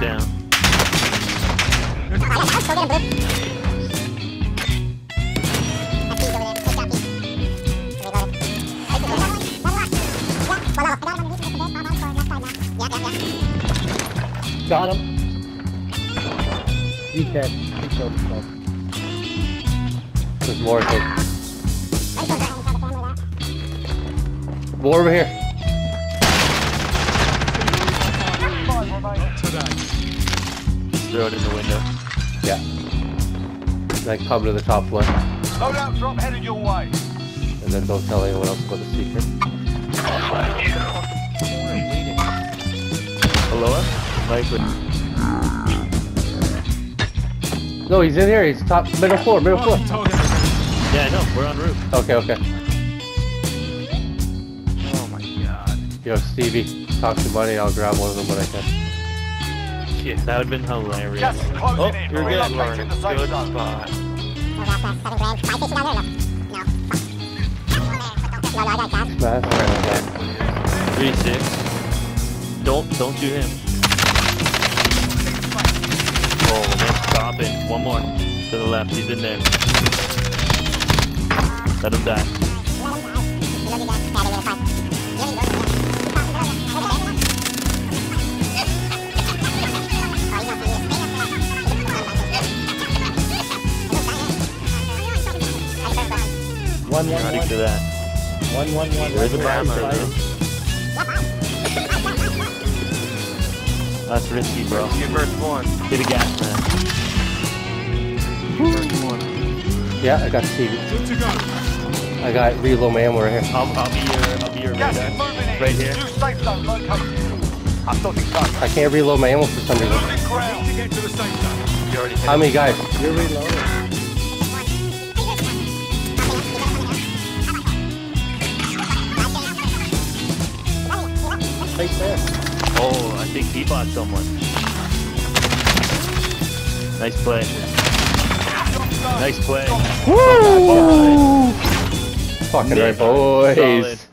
down. Got him. He's dead. He killed himself. There's more of it. More over here. Throw it in the window. Yeah. Then come to the top one, Loadout drop headed your way. and then don't tell anyone else about the secret. Below us? Like with No, he's in here. He's top, middle floor, middle floor. Yeah, I know. We're on roof. Okay, okay. Oh my god. Yo, Stevie, talk to Bunny. I'll grab one of them when I can. Shit, that would've been hilarious. Closing Oh, in. you're good, Lauren. Good spot. Three six. Don't don't do him. Oh man, stopping. One more. To the left. He's in there. Let him die. One, one, Ready one. for that. One, one, one. Where's the bomb That's risky, bro. Your first one. Hit a gas man. First one. Yeah, I got Stevie. I got reload my ammo right here. I'll, I'll be your I'll be your Gas radar. Right here. Contact. I can't reload my ammo for some reason. How many guys? You're reloading. Right there. Oh, I think he bought someone. Nice play. Nice play. Woo! Fucking right, Solid. boys.